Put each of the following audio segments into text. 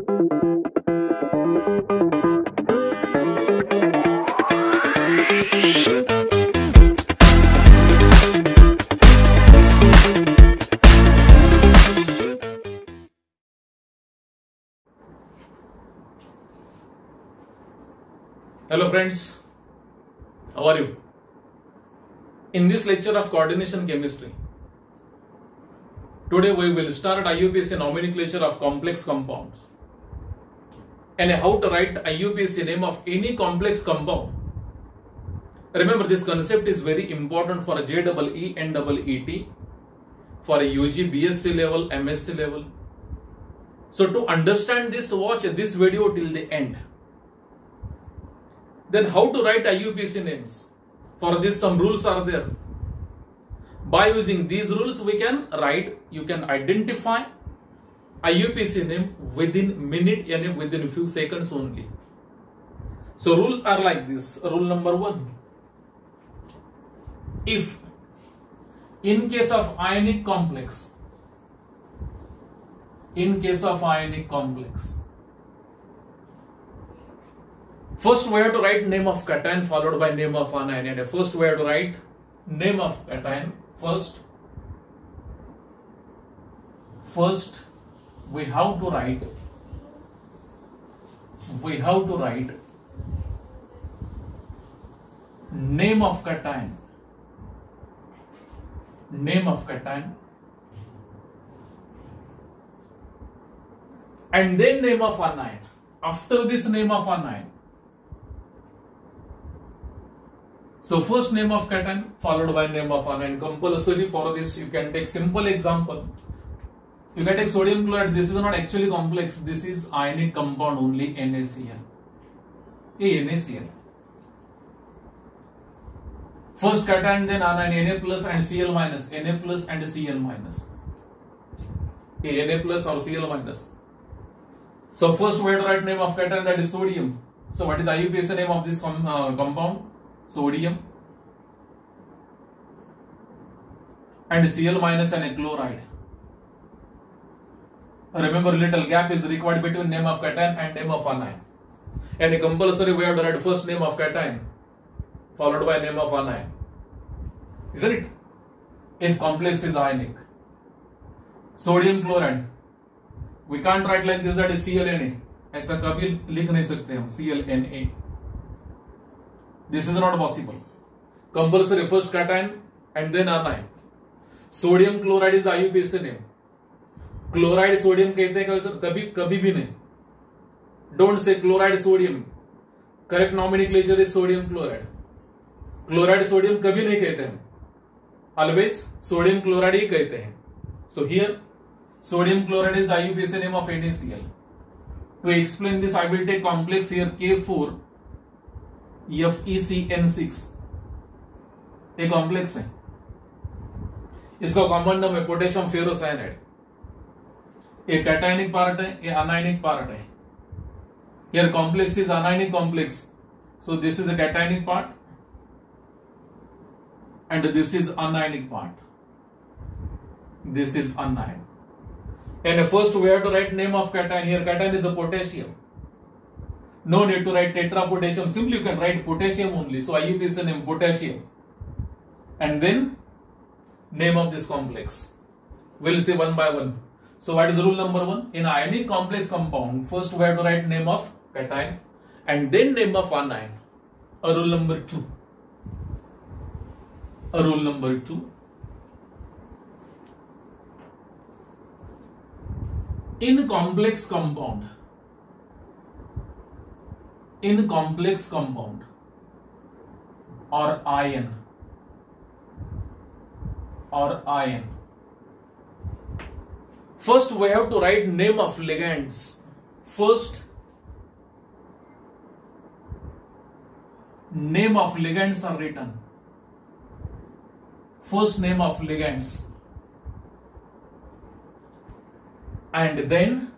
Hello friends, how are you? In this lecture of coordination chemistry, today we will start IUPAC nomenclature of complex compounds and how to write IUPAC name of any complex compound. Remember this concept is very important for a JEE and NEET, for a UG BSc level, MSc level. So to understand this, watch this video till the end. Then how to write IUPAC names? For this some rules are there. By using these rules we can write, you can identify IUPAC name within minute and within few seconds only. So rules are like this. Rule number one. If in case of ionic complex, in case of ionic complex, First, we have to write name of cation followed by name of anion. And first, we have to write name of cation first. First, we have to write. We have to write name of cation. Name of cation. And then name of anion. After this name of anion, So first name of cation followed by name of anion. Compulsory for this you can take simple example. You can take sodium chloride. This is not actually complex. This is ionic compound only NaCl. A NaCl. First cation then anion Na plus and Cl minus. Na plus and Cl minus. A Na plus or Cl minus. So first we have to write name of cation that is sodium. So what is the IUPAC name of this com uh, compound? sodium and Cl minus and a chloride Remember little gap is required between name of cation and name of anion. And compulsory we have to write first name of cation followed by name of anion. Isn't it? If complex is ionic. Sodium chloride. We can't write like this that is ClNa. ऐसा कभी लिख नहीं सकते हम ClNa. This is not possible. Compulsory first cation and then anion. Sodium chloride is the IUPAC Chloride sodium कहते हैं sir, कभी कभी भी नहीं। Don't say chloride sodium correct nomenclature is sodium chloride chloride sodium कभी नहीं कहते हैं। ऑलवेज सोडियम क्लोराइड ही कहते हैं। So here sodium chloride is दूबीस name of NACL to explain this I will take complex here K four F E C N six ये complex है। इसका कॉमन नाम है पोटेशियम फेरोसाइनाइड ये कैटाइनिक पार्ट है ये अनाइनिक पार्ट है here complex is anionic complex so this is a cationic part and this is anionic part this is anion and first we have to write name of cation here cation is a potassium no need to write tetra potassium simply you can write potassium only so IUPAC name potassium and then name of this complex we'll see one by one so what is rule number one in ionic complex compound first we have to write name of cation and then name of anion a rule number two a rule number two in complex compound in complex compound or ion or ion first we have to write name of ligands. First name of ligands are written. First name of ligands. And then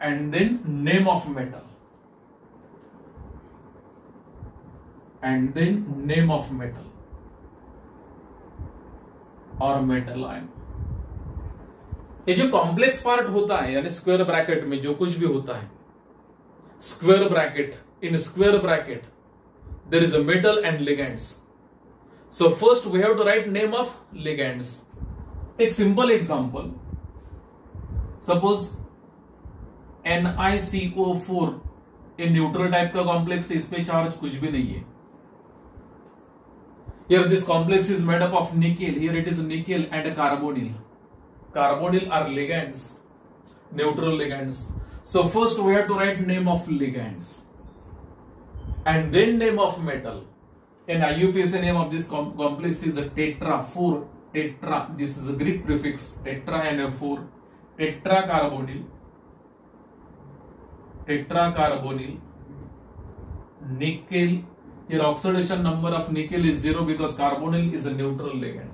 and then name of metal. And then name of metal or metal ion ये जो complex part होता है, यानी square bracket में जो कुछ भी होता है square bracket in square bracket there is a metal and ligands so first we have to write name of ligands एक सिंपल एग्जांपल सपोज़ NiCO4 ये न्यूट्रल टाइप का कॉम्प्लेक्स है, इस चार्ज कुछ भी नहीं है। Here this complex is made up of nickel. Here it is nickel and a carbonyl. Carbonyl are ligands, neutral ligands. So first we have to write name of ligands and then name of metal. And IUPAC name of this com complex is a tetra 4 tetra. This is a Greek prefix tetra and a 4 tetra carbonyl tetra carbonyl nickel here oxidation number of nickel is zero because carbonyl is a neutral ligand.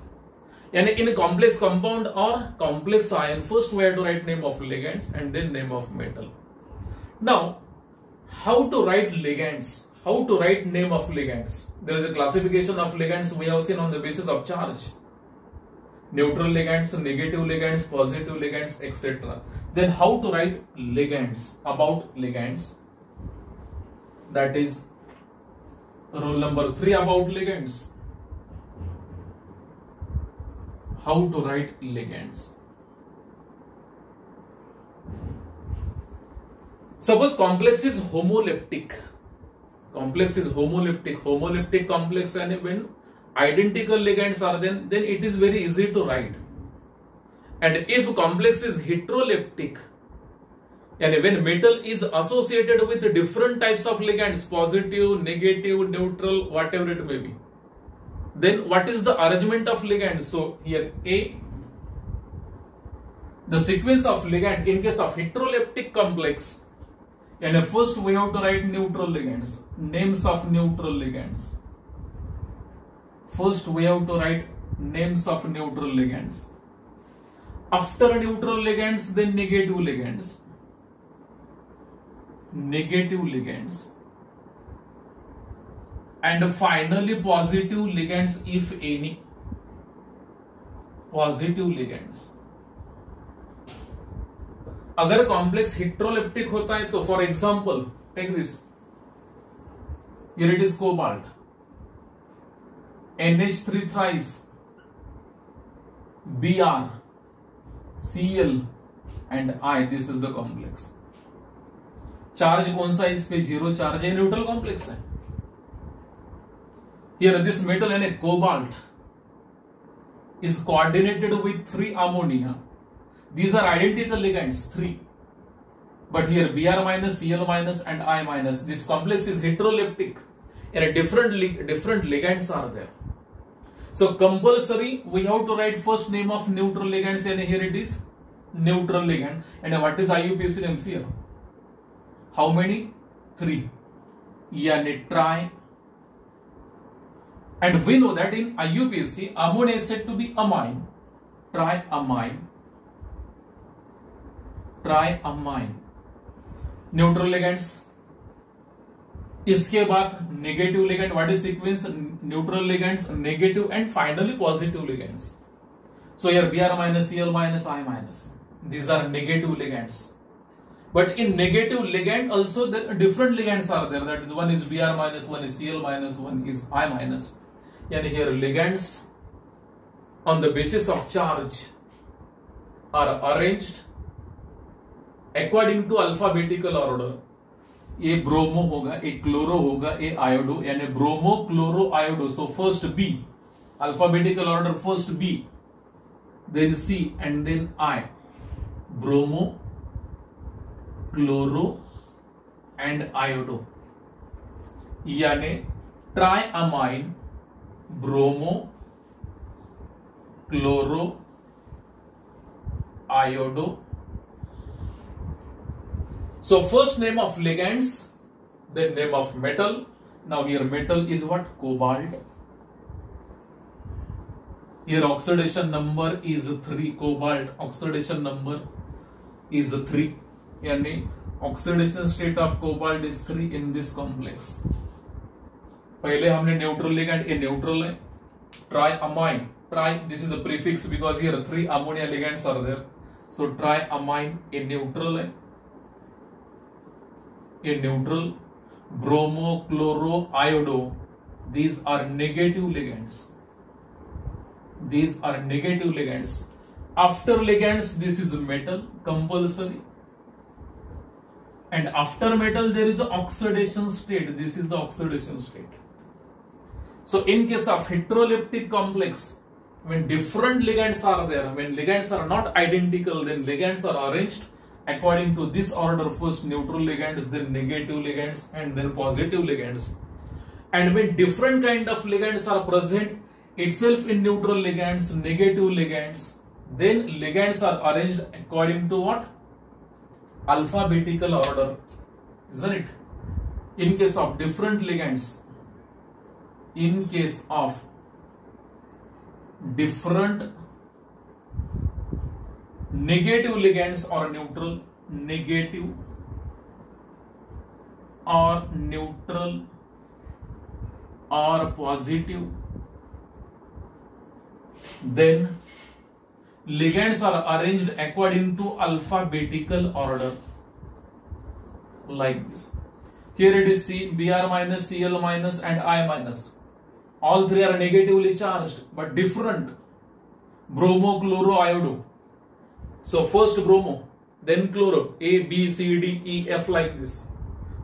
And in a complex compound or complex ion, first we have to write name of ligands and then name of metal. Now, how to write ligands? How to write name of ligands? There is a classification of ligands we have seen on the basis of charge. Neutral ligands, negative ligands, positive ligands, etc. Then how to write ligands? About ligands. That is Rule number 3 about ligands. How to write ligands. Suppose complex is homoleptic. Complex is homoleptic. Homoleptic complex and when identical ligands are then, then it is very easy to write. And if complex is heteroleptic, and when metal is associated with different types of ligands, positive, negative, neutral, whatever it may be, then what is the arrangement of ligands? So here A, the sequence of ligand in case of heteroleptic complex, and first we have to write neutral ligands, names of neutral ligands. First we have to write names of neutral ligands. After neutral ligands, then negative ligands negative ligands. And finally, positive ligands, if any. Positive ligands. अगर complex heteroleptic होता है तो for example take this it is cobalt NH three thrice B R C L and I this is the complex charge कौन सा है? इस पे zero charge है। न्यूट्रल कॉम्प्लेक्स है। Here this metal and a cobalt is coordinated with three ammonia these are identical ligands three but here B R minus C L minus and I minus this complex is heteroleptic and a different different ligands are there so compulsory we have to write first name of neutral ligands and here it is neutral ligand and what is I U P how many? Three. Yani try. And we know that in iupac ammonia is said to be ammine triammine, triammine. neutral ligands. इसके बाद negative ligand what is sequence neutral ligands negative and finally positive ligands so here B R minus C L minus I minus these but in negative ligand also the different ligands are there. That is one is Br minus, one is Cl minus, one is I minus. And here ligands on the basis of charge are arranged according to alphabetical order. ये bromo होगा एक chloro होगा ए iodo यानी bromo chloro iodo so first B alphabetical order first B then C and then I bromo chloro and iodo यानी triammine bromo chloro iodo so first name of ligands then name of metal now here metal is what cobalt here oxidation number is three cobalt oxidation number is three यानी oxidation state of cobalt is three in this complex पहले हमने neutral ligand ये neutral है। Tri ammine tri this is a prefix because here three ammonia ligands are there so tri ammine A neutral है। ए neutral bromo chloro iodo these are negative ligands these are negative ligands after ligands this is metal compulsory and after metal there is a oxidation state. This is the oxidation state. So in case of heteroleptic complex when different ligands are there when ligands are not identical then ligands are arranged according to this order. First neutral ligands then negative ligands and then positive ligands. And when different kind of ligands are present itself in neutral ligands negative ligands then ligands are arranged according to what alphabetical order isn't it? In case of different ligands in case of different negative ligands or neutral negative or neutral or positive then ligands are arranged according to alphabetical order like this here it is C, Br minus, Cl minus and I minus. All three are negatively charged but different. Bromo, chloro, iodo. So first bromo, then chloro, A, B, C, D, E, F like this.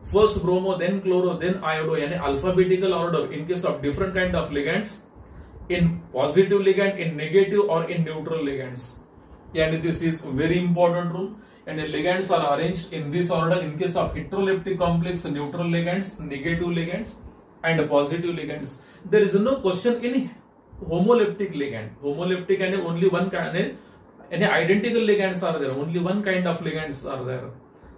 First bromo, then chloro, then iodo, yani alphabetical order in case of different kind of ligands, in positive ligand, in negative or in neutral ligands. And this is very important rule. And the ligands are arranged in this order in case of heteroleptic complex neutral ligands negative ligands and positive ligands. There is no question in homoleptic ligand. Homoleptic and only one kind any identical ligands are there. Only one kind of ligands are there.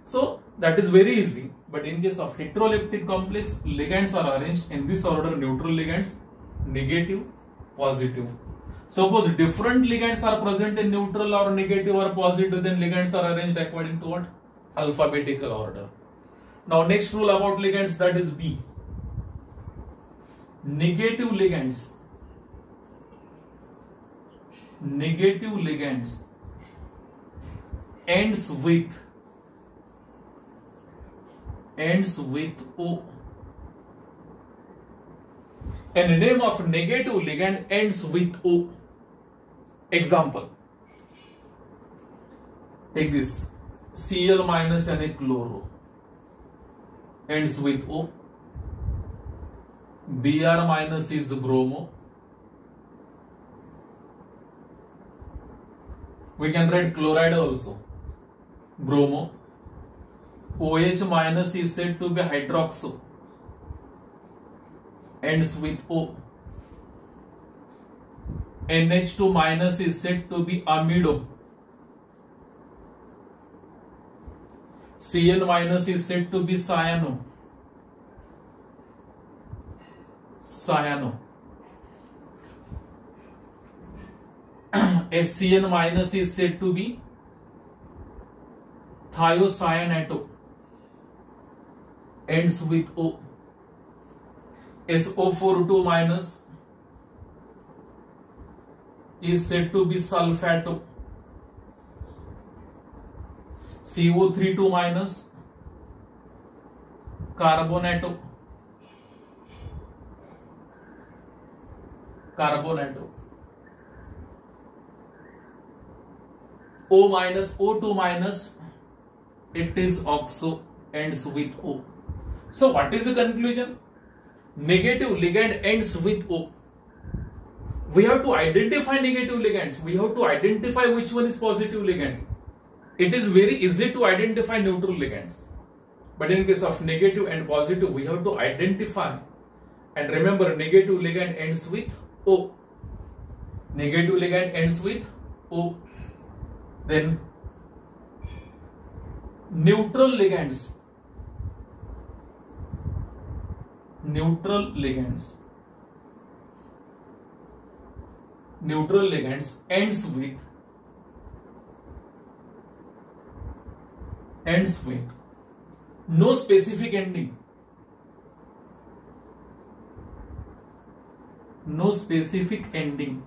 So that is very easy. But in case of heteroleptic complex ligands are arranged in this order neutral ligands negative positive Suppose different ligands are present in neutral or negative or positive, then ligands are arranged according to what? Alphabetical order. Now next rule about ligands that is B. Negative ligands. Negative ligands ends with ends with O. And name of negative ligand ends with O. Example. Take this Cl minus and a chloro ends with O. Br minus is bromo. We can write chloride also. Bromo. OH minus is said to be hydroxo. Ends with O. NH2 minus is said to be amido. CN minus is said to be cyano. Cyano. SCN minus is said to be thiocyanato. Ends with O. SO42 minus is said to be sulfato. CO32 minus carbonato. Carbonato. O minus O2 minus it is oxo ends with O. So what is the conclusion? Negative ligand ends with O we have to identify negative ligands. We have to identify which one is positive ligand. It is very easy to identify neutral ligands. But in case of negative and positive, we have to identify. And remember, negative ligand ends with O. Negative ligand ends with O. Then neutral ligands. Neutral ligands. Neutral ligands ends with ends with no specific ending. No specific ending.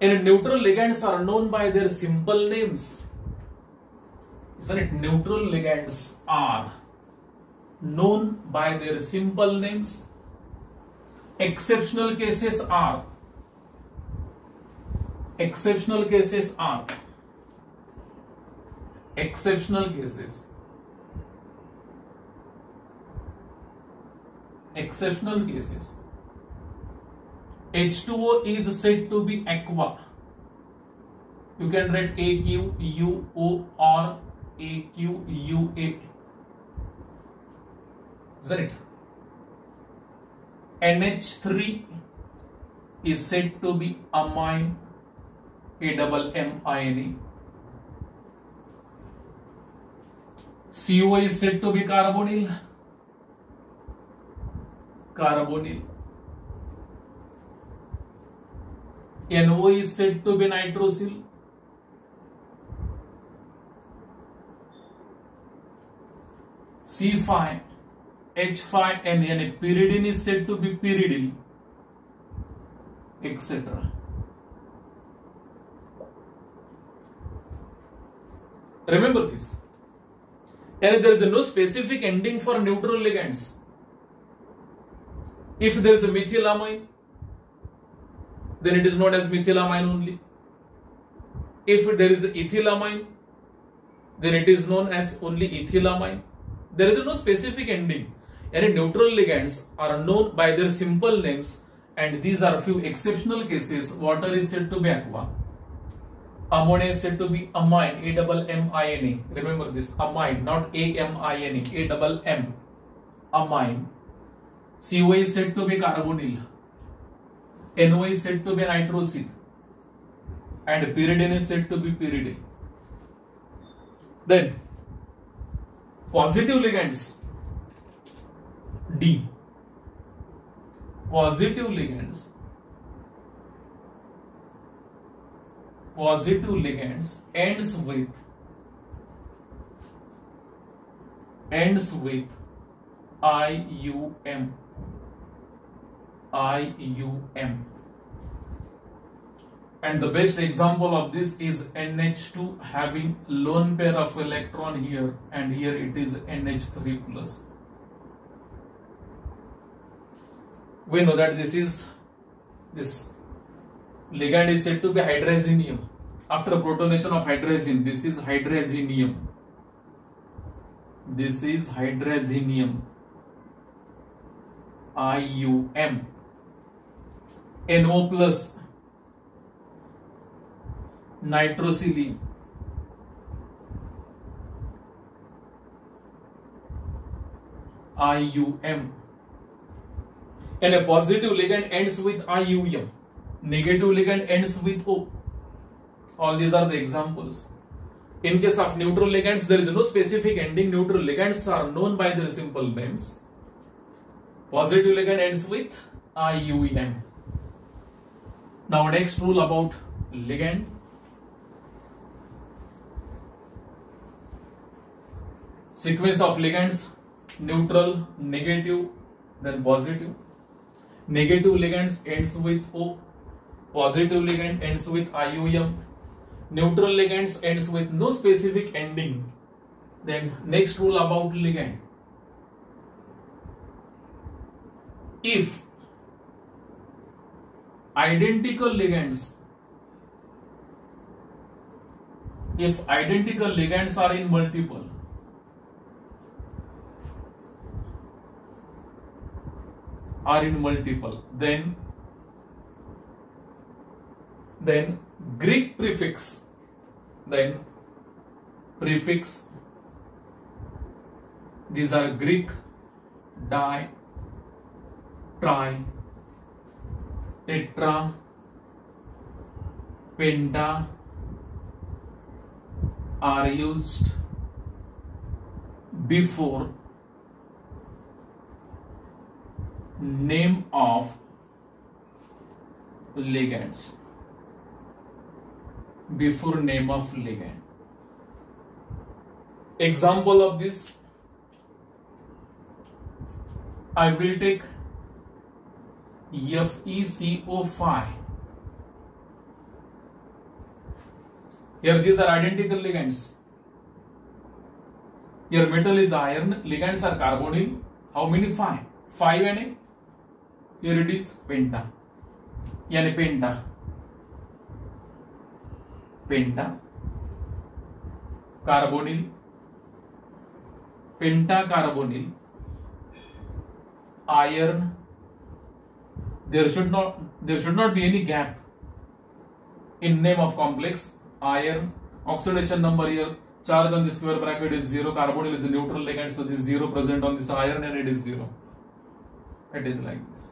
And neutral ligands are known by their simple names. Neutral ligands are known by their simple names. Exceptional cases are. Exceptional cases are. Exceptional cases. Exceptional cases. H2O is said to be aqua. You can write AQUO or AQUA isn't it NH3 is said to be amine a double M I N E. CO is said to be carbonyl. Carbonyl. NO is said to be nitrosyl. C5, H5N, and pyridine is said to be pyridine, etc. Remember this. And there is no specific ending for neutral ligands. If there is a methylamine, then it is known as methylamine only. If there is ethylamine, then it is known as only ethylamine. There is no specific ending. Any neutral ligands are known by their simple names and these are few exceptional cases. Water is said to be aqua. Ammonia is said to be ammine, A double M I N E. Remember this, ammine, not A M I N E, A double M, ammine. CO is said to be carbonyl. NO is said to be nitrosyl. And pyridine is said to be pyridyl. Then, positive ligands, D. Positive ligands positive ligands ends with. Ends with IUM IUM and the best example of this is NH2 having lone pair of electron here and here it is NH3 plus we know that this is this ligand is said to be hydrazinium. After protonation of hydrazine, this is hydrazinium. This is hydrazinium. IUM. NO plus nitrosylium. IUM. And a positive ligand ends with IUM negative ligand ends with O. All these are the examples. In case of neutral ligands, there is no specific ending. Neutral ligands are known by their simple names. Positive ligand ends with IUM. Now next rule about ligand. Sequence of ligands, neutral, negative, then positive. Negative ligands ends with O Positive ligand ends with IUM. Neutral ligands ends with no specific ending. Then next rule about ligand. If identical ligands if identical ligands are in multiple are in multiple then then Greek prefix, then prefix. These are Greek di, tri, tetra, penta are used before name of ligands before name of ligand. Example of this, I will take FeCO5 Here these are identical ligands. Here metal is iron, ligands are carbonyl. How many? Five. Five and Na. Here it is penta. Yani penta. Penta. Carbonyl. Penta carbonyl. Iron. There should not there should not be any gap in name of complex iron oxidation number here charge on the square bracket is zero carbonyl is a neutral ligand so this zero present on this iron and it is zero it is like this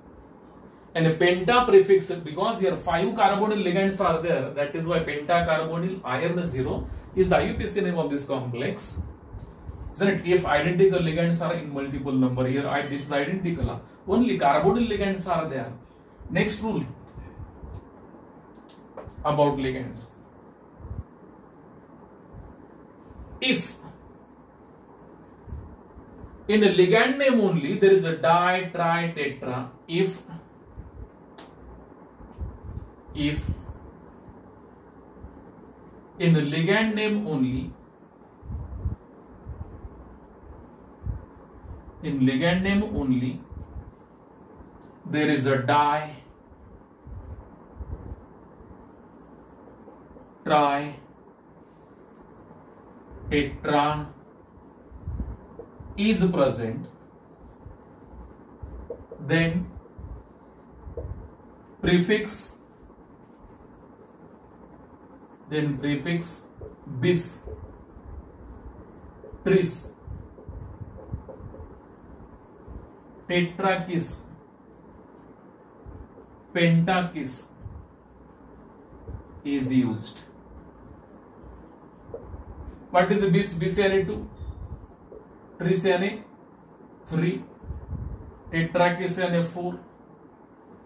and a penta prefix because here five carbonyl ligands are there that is why penta carbonyl iron is zero is the IUPAC name of this complex. Isn't it? If identical ligands are in multiple number here I, this is identical. Only carbonyl ligands are there. Next rule about ligands. If in a ligand name only there is a di, tri, tetra. If if in a ligand name only in ligand name only there is a di, tri, tetra is present then prefix then prefix bis tris tetrakis pentakis is used what is bis bis यानी two tris यानी three tetrakis यानी four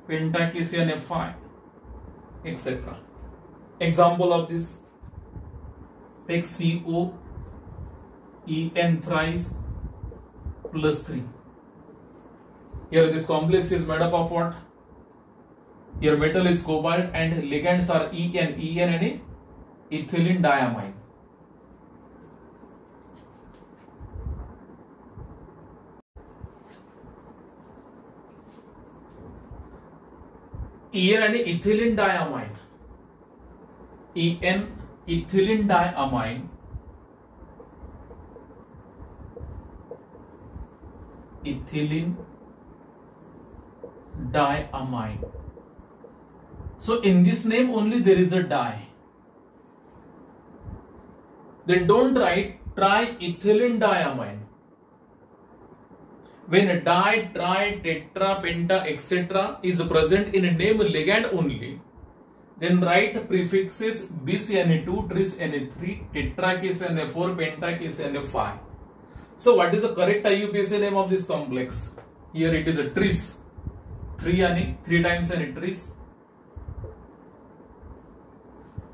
pentakis यानी five etcetera example of this take CO En thrice plus 3 here this complex is made up of what? Here metal is cobalt and ligands are En En any ethylene diamine En any ethylene diamine En ethylene diamine ethylene diamine. So in this name only there is a di then don't write triethylene diamine. When a di tri tetra penta etc is present in a name ligand only then write prefixes bis Na2, tris Na3, tetrakis Na4, pentakis Na5. So what is the correct IUPAC name of this complex? Here it is a tris. 3 ani, 3 times an tris.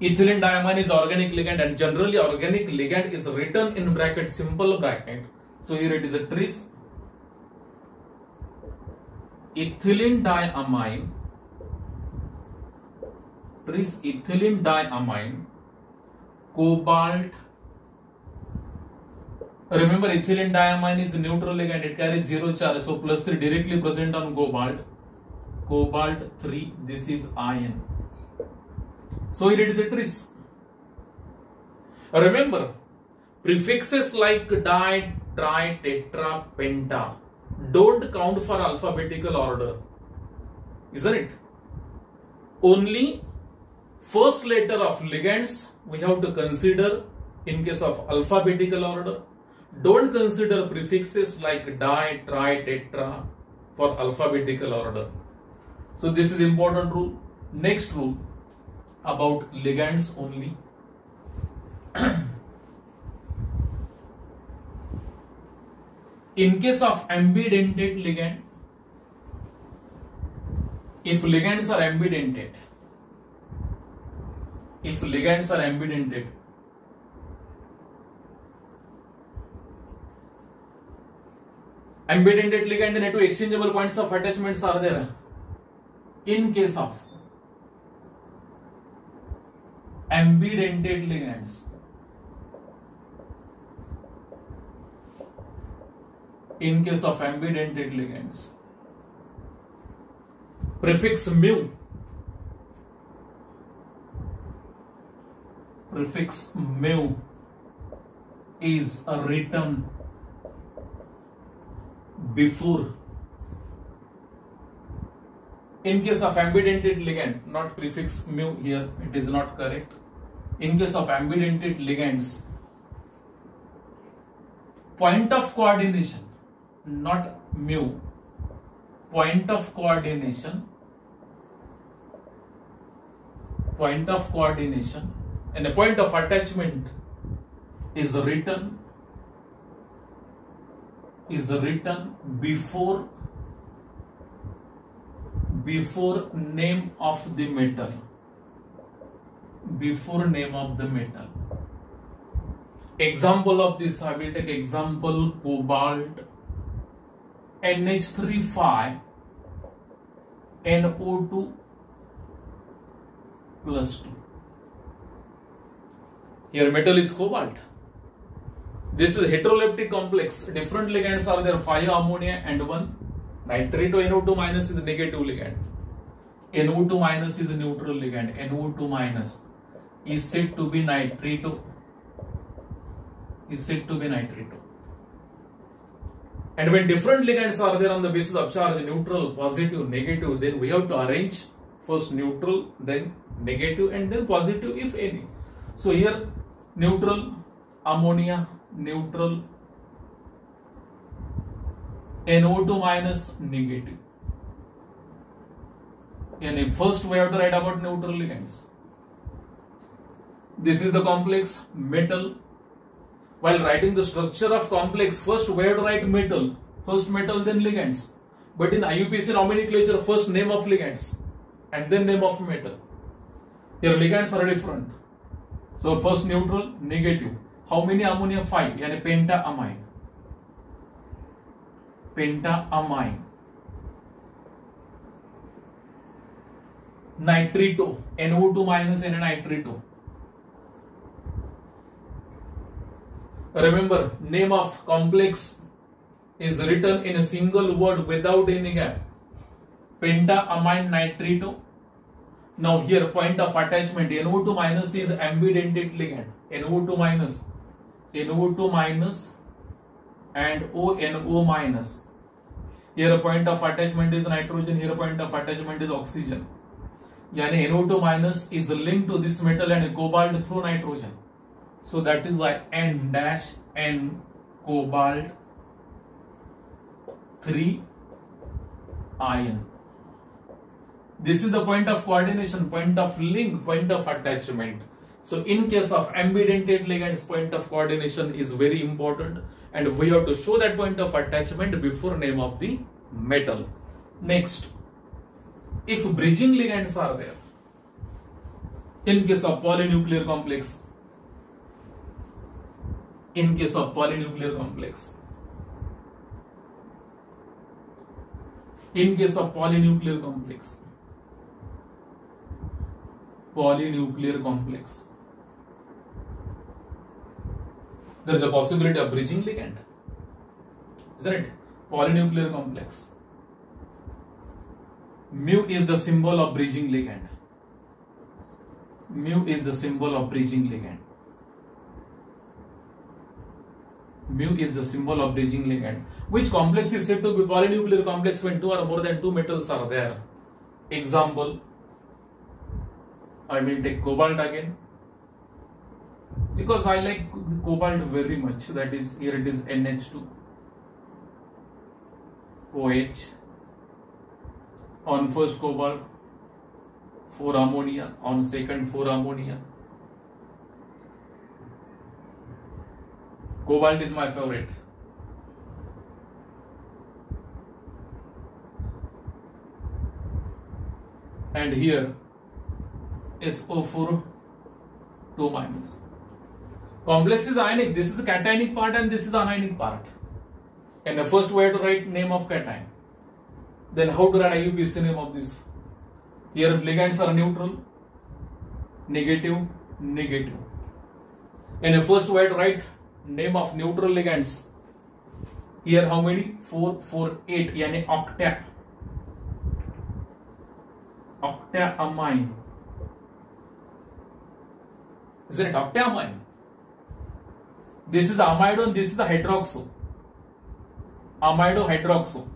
Ethylene diamine is organic ligand and generally organic ligand is written in bracket, simple bracket. So here it is a tris. Ethylene diamine tris ethylene diamine cobalt, remember ethylene diamine is neutral and it carry zero charge so plus three directly present on cobalt cobalt three this is ion so it is a tris remember prefixes like di tri tetra penta don't count for alphabetical order is it only first letter of ligands we have to consider in case of alphabetical order. Don't consider prefixes like di, tri, tetra for alphabetical order. So this is important rule. Next rule about ligands only. in case of ambidentate ligand, if ligands are ambidentate, if ligands are ambidentate ambidentate ligand and two exchangeable points of attachments are there in case of ambidentate ligands. In case of ambidentate ligands, prefix mu prefix mu is written before. In case of ambidentate ligand not prefix mu here it is not correct. In case of ambidentate ligands point of coordination not mu point of coordination point of coordination and a point of attachment is written is written before before name of the metal. Before name of the metal. Example of this i will take example cobalt nh3 no2 plus 2 here metal is cobalt. This is heteroleptic complex. Different ligands are there. 5 ammonia and 1 nitrito NO2 minus is negative ligand. NO2 minus is a neutral ligand. NO2 minus is said to be nitrito. Is said to be nitrito. And when different ligands are there on the basis of charge, neutral, positive, negative, then we have to arrange first neutral, then negative, and then positive if any. So here neutral ammonia neutral NO2 minus negative. And first we have to write about neutral ligands. This is the complex metal. While writing the structure of complex, first we have to write metal. First metal, then ligands. But in IUPAC nomenclature, first name of ligands and then name of metal. Here ligands are different. So first neutral, negative. How many ammonia? 5. Yani pentaammine. Pentaammine. Nitrito. NO2 minus. minus and nitrito. Remember, name of complex is written in a single word without any gap. Pentaammine nitrito now here point of attachment NO2 minus is ambidentate ligand. NO2 minus, NO2 minus and ONO minus. Here point of attachment is nitrogen, here point of attachment is oxygen. Yani NO2 minus is linked to this metal and cobalt through nitrogen. So that is why N dash N cobalt 3 ion. This is the point of coordination, point of link, point of attachment. So in case of ambidentate ligands, point of coordination is very important and we have to show that point of attachment before name of the metal. Next, if bridging ligands are there, in case of polynuclear complex, in case of polynuclear complex, in case of polynuclear complex, polynuclear complex. There is a possibility of bridging ligand. Isn't it? Polynuclear complex. Mu is the symbol of bridging ligand. Mu is the symbol of bridging ligand. Mu is the symbol of bridging ligand. Which complex is said to be polynuclear complex when two or more than two metals are there? Example I will take cobalt again. Because I like cobalt very much. That is here it is NH2 OH on first cobalt 4 ammonia. On second 4 ammonia. Cobalt is my favorite. And here SO4 2 minus. Complex is ionic. This is the cationic part and this is anionic part. And the first way to write name of cation. Then how to write IUPAC name of this? Here ligands are neutral, negative, negative. And the first way to write name of neutral ligands. Here how many? 4, 4, 8 yani octa. Octaammine. Is it octaamine? This is amido and this is the hydroxo. Amido hydroxo.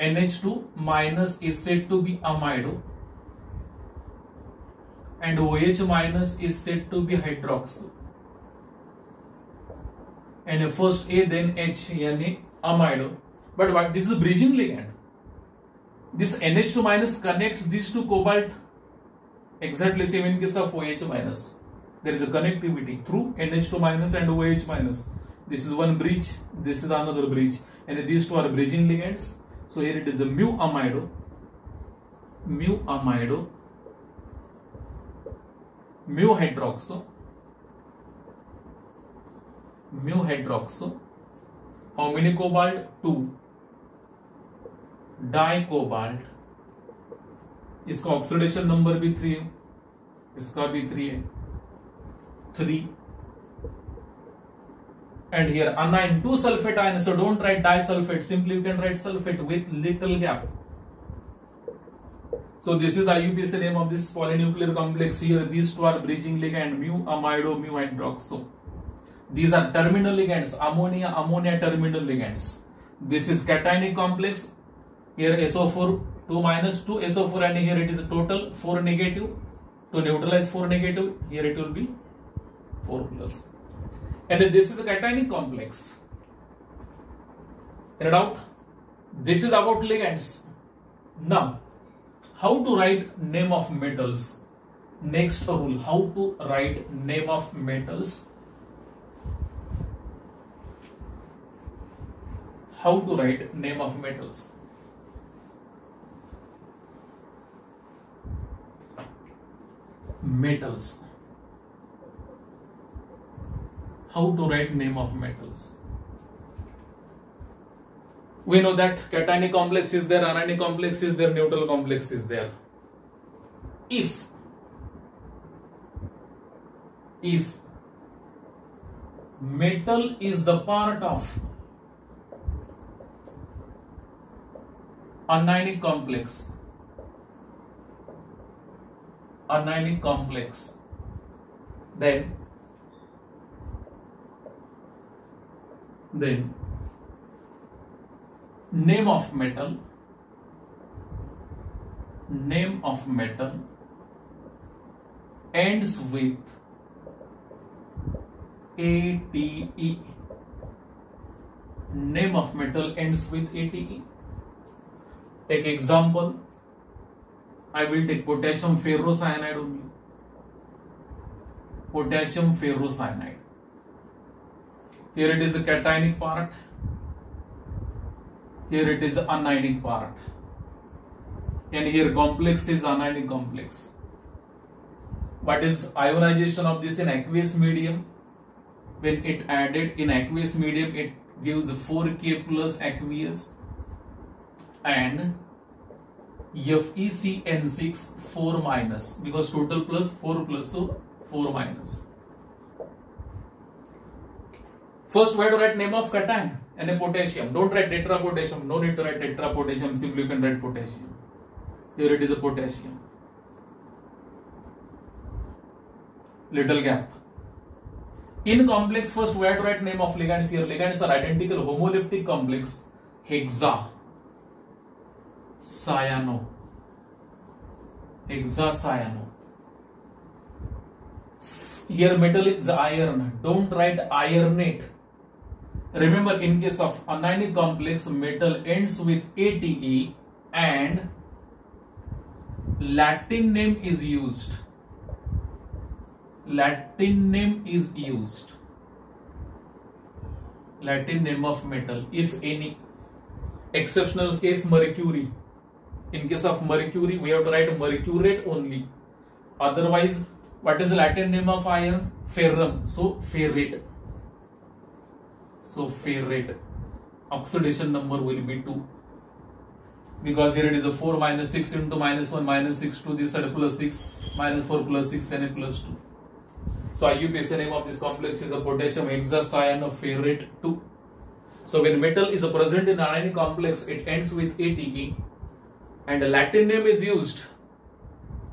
NH2 minus is said to be amido and OH minus is said to be hydroxo. And first A then H yani amido. But what this is bridging ligand. This NH2 minus connects these two cobalt exactly same in case of OH minus. There is a connectivity through NH2 minus and OH minus. This is one bridge, this is another bridge, and these two are bridging ligands. So here it is a mu amido, mu amido, mu hydroxo, mu hydroxo. How many cobalt? Two. इसका oxidation number भी three है इसका भी three है three and here anion two sulfate ion so don't write disulfate simply you can write sulfate with little gap. So this is the IUPAC name of this polynuclear complex. Here these two are bridging ligand mu amido mu hydroxo these are terminal ligands ammonia ammonia terminal ligands. This is cationic complex. Here SO4 2 minus 2 SO4 and here it is total 4 negative. To neutralize 4 negative here it will be 4 plus and then this is a cationic complex. Any doubt? This is about ligands. Now how to write name of metals? Next rule how to write name of metals? How to write name of metals? Metals how to write name of metals. We know that cationic complex is there anionic complex is there neutral complex is there. If if metal is the part of anionic complex anionic complex then then name of metal name of metal ends with ATE name of metal ends with ATE take example I will take potassium ferrocyanide only. Potassium ferrocyanide. Here it is a cationic part. Here it is anionic part. And here complex is anionic complex. But is ionization of this in aqueous medium? When it added in aqueous medium, it gives 4K plus aqueous and FeCN6 4 minus because total plus 4 plus so 4 minus. First have to write name of cation and potassium. Don't write tetra potassium. No need to write tetra potassium. Simply you can write potassium. Here it is a potassium. Little gap. In complex first we have to write name of ligands here. Ligands are identical homoleptic complex hexa cyano hexacyano here metal is iron don't write ironate remember in case of anionic complex metal ends with ate and latin name is used latin name is used latin name of metal if any exceptional case mercury in case of mercury, we have to write mercurate only. Otherwise, what is the Latin name of iron? Ferrum. So, ferrate. So, ferrate. Oxidation number will be 2. Because here it is a 4 minus 6 into minus 1 minus 6 to this side plus 6 minus 4 plus 6 and a plus 2. So IUPAC name of this complex is a potassium hexacyanoferrate 2. So when metal is present in ionic complex, it ends with ATE and a Latin name is used.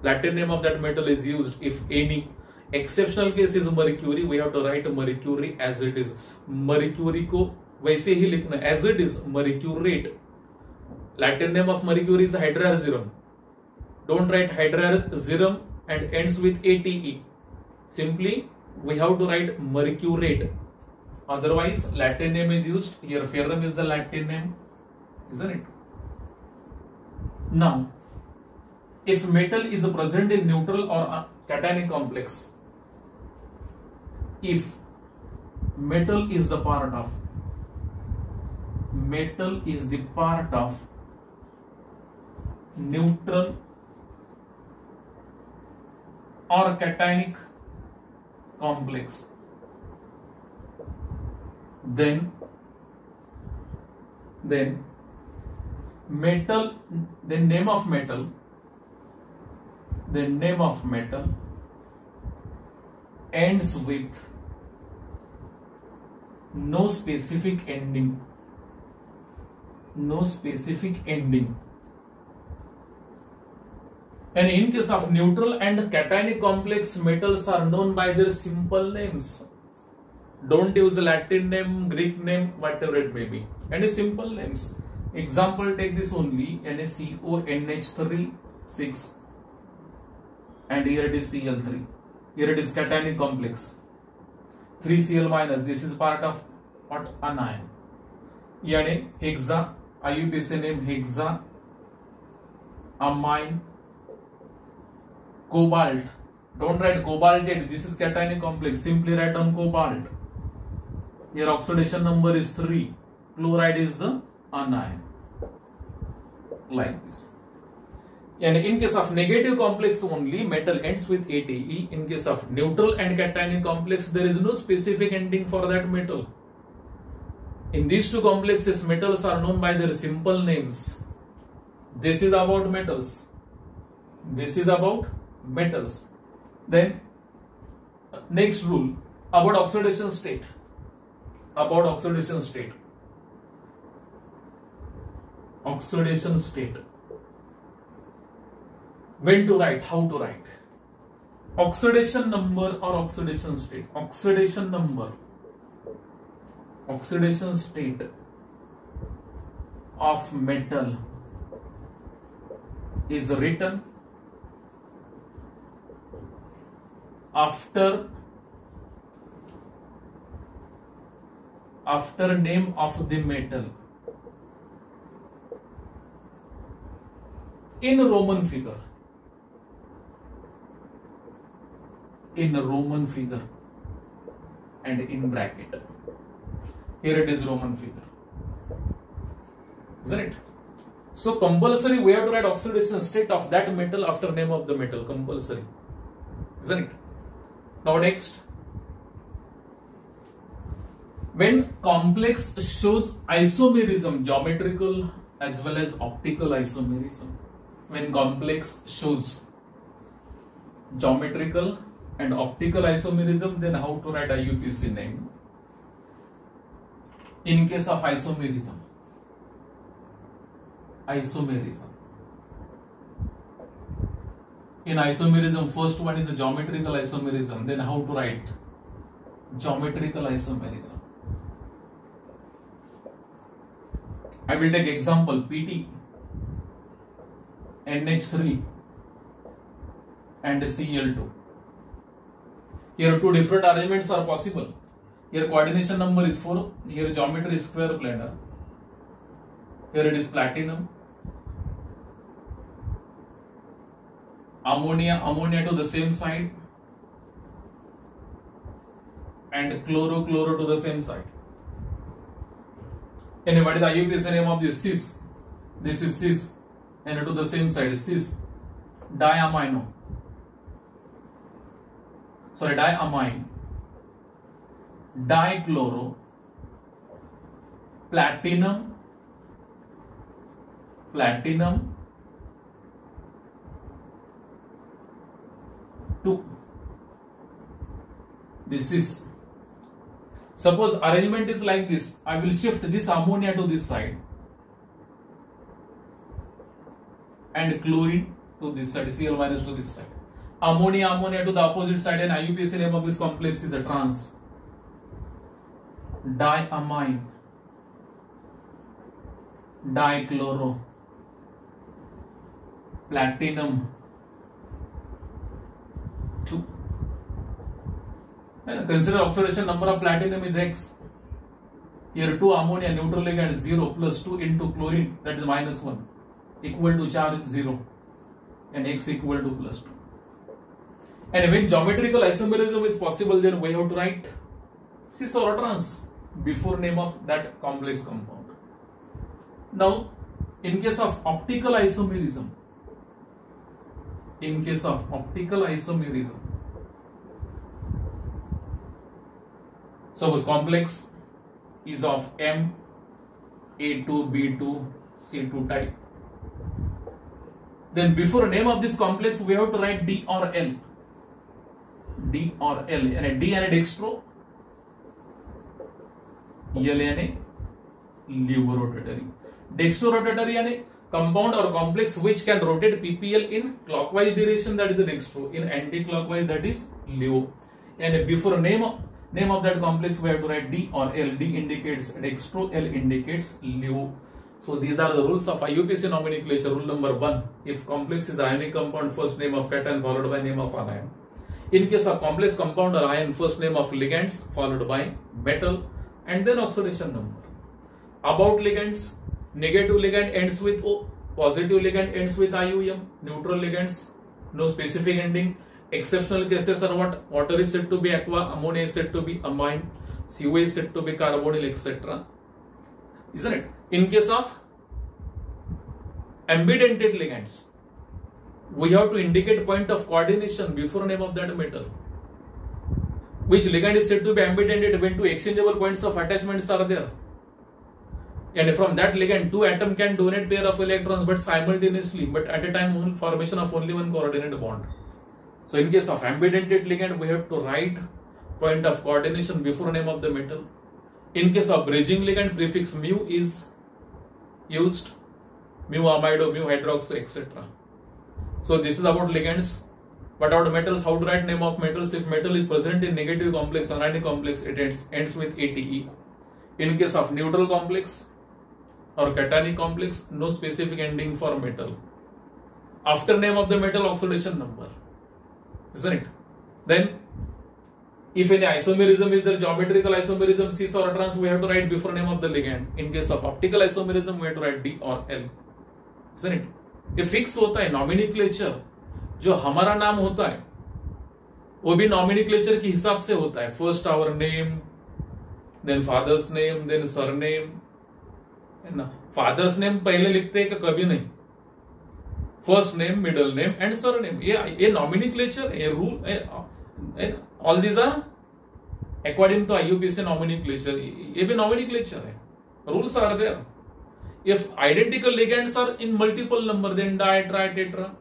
Latin name of that metal is used if any Exceptional case is mercury we have to write mercury as it is mercury को वैसे ही लिखना as it is mercurate Latin name of mercury don't write hydrargyrum and ends with ate simply we have to write mercurate. Otherwise latin name is used. Here ferrum is the latin name isn't it? Now if metal is present in neutral or cationic complex if metal is the part of metal is the part of neutral or cationic complex then then metal the name of metal the name of metal ends with no specific ending. No specific ending. And in case of neutral and cationic complex metals are known by their simple names. Don't use latin name greek name whatever it may be. And simple names. Example take this only. NaCO NH3 6 and here it is Cl3 here it is cationic complex 3Cl minus this is part of what anion यानी hexa IUPAC name hexa amine cobalt don't write cobaltate this is cationic complex simply write on cobalt here oxidation number is 3 chloride is the anion like this and in case of negative complex only metal ends with ate in case of neutral and cationic complex there is no specific ending for that metal. In these two complexes metals are known by their simple names. This is about metals. This is about metals. Then next rule about oxidation state. About oxidation state. Oxidation state when to write how to write. Oxidation number or oxidation state? Oxidation number. Oxidation state of metal is written after after name of the metal. In roman figure in roman figure and in bracket. Here it is roman figure. Isn't it? So compulsory we have to write oxidation state of that metal after name of the metal compulsory. Isn't it? Now next, when complex shows isomerism, geometrical as well as optical isomerism, when complex shows geometrical and optical isomerism, then how to write IUPAC name? In case of isomerism, isomerism. In isomerism first one is a geometrical isomerism then how to write? Geometrical isomerism. I will take example pt nh3 and cl2 here two different arrangements are possible. Here coordination number is 4 here geometry is square planar. Here it is platinum. Ammonia ammonia to the same side. And chloro chloro to the same side. And what is the IUPAC name of this cis? This is cis. And to the same side cis. Diamino sorry diammine. Dichloro. Platinum. Platinum. 2 this is. Suppose arrangement is like this. I will shift this ammonia to this side. And chlorine to this side. Cl minus to this side ammonia ammonia to the opposite side and IUPAC name of this complex is a trans. Diammine. Dichloro. Platinum. 2 and consider oxidation number of platinum is x. Here 2 ammonia neutral ligand 0 plus 2 into chlorine that is minus 1 equal to charge 0 and x equal to plus 2 and when geometrical isomerism is possible then we have to write cis or trans before name of that complex compound now in case of optical isomerism in case of optical isomerism. Suppose complex is of M, A2, B2, C2 type. Then before name of this complex, we have to write D or L. L. And D and dextro, L and levo rotatory. Dextro rotatory and compound or complex which can rotate PPL in clockwise direction that is the next row in anti-clockwise that is LEO and before name of name of that complex we have to write D or L D indicates dextro L indicates LEO so these are the rules of IUPAC nomenclature rule number one if complex is ionic compound first name of cation followed by name of anion in case of complex compound or ion first name of ligands followed by metal and then oxidation number about ligands Negative ligand ends with O. Positive ligand ends with IUM. Neutral ligands, no specific ending. Exceptional cases are what? Water is said to be aqua, ammonia is said to be ammine, CO is said to be carbonyl, etc. Isn't it? In case of ambidentate ligands, we have to indicate point of coordination before name of that metal. Which ligand is said to be ambidentate when two exchangeable points of attachments are there. And from that ligand two atom can donate pair of electrons but simultaneously but at a time formation of only one coordinate bond. So in case of ambidentate ligand we have to write point of coordination before name of the metal. In case of bridging ligand prefix mu is used. Mu amido mu hydroxy etc so this is about ligands but about metals how to write name of metals if metal is present in negative complex or anionic complex it ends, ends with ate in case of neutral complex or cationic complex, no specific ending for metal. After name of the metal, oxidation number. Isn't it? Then, if any isomerism is there, geometrical isomerism, cis or trans, we have to write before name of the ligand. In case of optical isomerism, we have to write D or L. Isn't it? ये fix होता है nomenclature जो हमारा नाम होता है, वो भी नॉमिनिक्लेचर के हिसाब से होता है। First our name then father's name then surname है ना? फादर्स नेम पहले लिखते हैं कि कभी नहीं। First name middle name and surname ये ये नॉमिनिक्लेचर ये rule all these are according to IUPAC nomenclature ये भी नॉमिनिक्लेचर है। Rules are there if identical ligands are in multiple number then tetra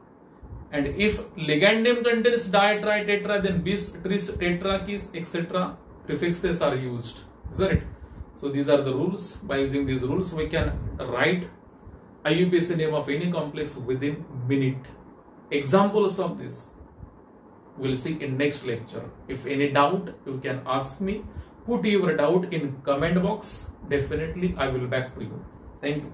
and if ligand name contains tetra then bis tris tetrakis etc prefixes are used is it so these are the rules. By using these rules, we can write IUPAC name of any complex within minute. Examples of this we'll see in next lecture. If any doubt, you can ask me. Put your doubt in comment box. Definitely, I will back to you. Thank you.